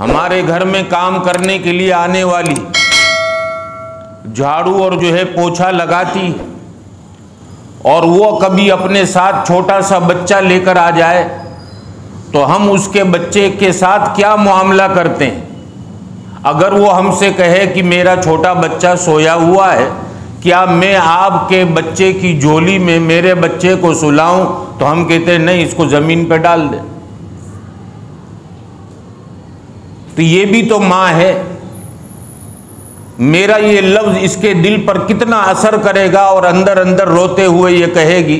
हमारे घर में काम करने के लिए आने वाली झाड़ू और जो है पोछा लगाती और वो कभी अपने साथ छोटा सा बच्चा लेकर आ जाए तो हम उसके बच्चे के साथ क्या मामला करते हैं? अगर वो हमसे कहे कि मेरा छोटा बच्चा सोया हुआ है, क्या मैं आपके बच्चे की झोली में मेरे बच्चे को सुलाऊं? तो हम कहते हैं, नहीं, इसको ज़मीन पर डाल दे। तो ये भी तो माँ है। मेरा ये लफ्ज़ इसके दिल पर कितना असर करेगा और अंदर अंदर रोते हुए ये कहेगी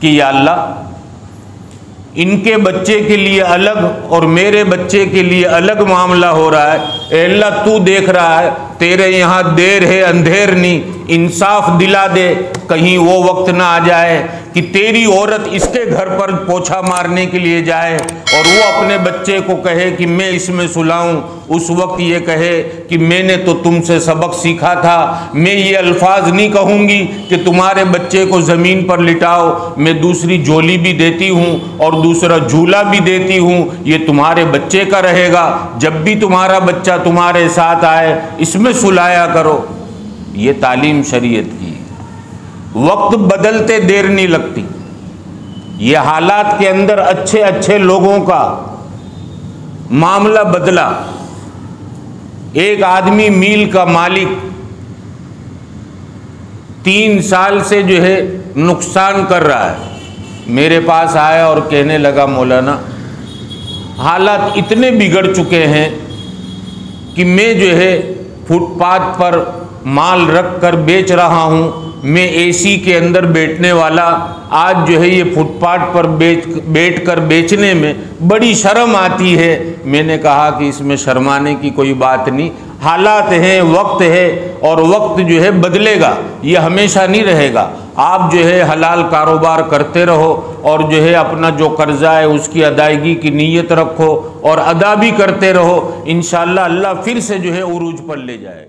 कि या अल्लाह इनके बच्चे के लिए अलग और मेरे बच्चे के लिए अलग मामला हो रहा है। अल्लाह, तू देख रहा है, तेरे यहाँ देर है, अंधेर नहीं। इंसाफ दिला दे, कहीं वो वक्त ना आ जाए कि तेरी औरत इसके घर पर पोछा मारने के लिए जाए और वो अपने बच्चे को कहे कि मैं इसमें सुलाऊं। उस वक्त ये कहे कि मैंने तो तुमसे सबक सीखा था। मैं ये अल्फाज नहीं कहूँगी कि तुम्हारे बच्चे को ज़मीन पर लिटाओ। मैं दूसरी झोली भी देती हूँ और दूसरा झूला भी देती हूँ, ये तुम्हारे बच्चे का रहेगा। जब भी तुम्हारा बच्चा तुम्हारे साथ आए, इसमें सुलाया करो। ये तालीम शरीयत की वक्त बदलते देर नहीं लगती। ये हालात के अंदर अच्छे अच्छे लोगों का मामला बदला। एक आदमी मील का मालिक तीन साल से जो है नुकसान कर रहा है। मेरे पास आया और कहने लगा, मौलाना, हालात इतने बिगड़ चुके हैं कि मैं जो है फुटपाथ पर माल रख कर बेच रहा हूँ। मैं एसी के अंदर बैठने वाला, आज जो है ये फुटपाथ पर बेच बैठ कर बेचने में बड़ी शर्म आती है। मैंने कहा कि इसमें शर्माने की कोई बात नहीं। हालात हैं, वक्त है और वक्त जो है बदलेगा, ये हमेशा नहीं रहेगा। आप जो है हलाल कारोबार करते रहो और जो है अपना जो कर्जा है उसकी अदायगी की नीयत रखो और अदा भी करते रहो। इन अल्लाह फिर से जो है उरूज पर ले जाए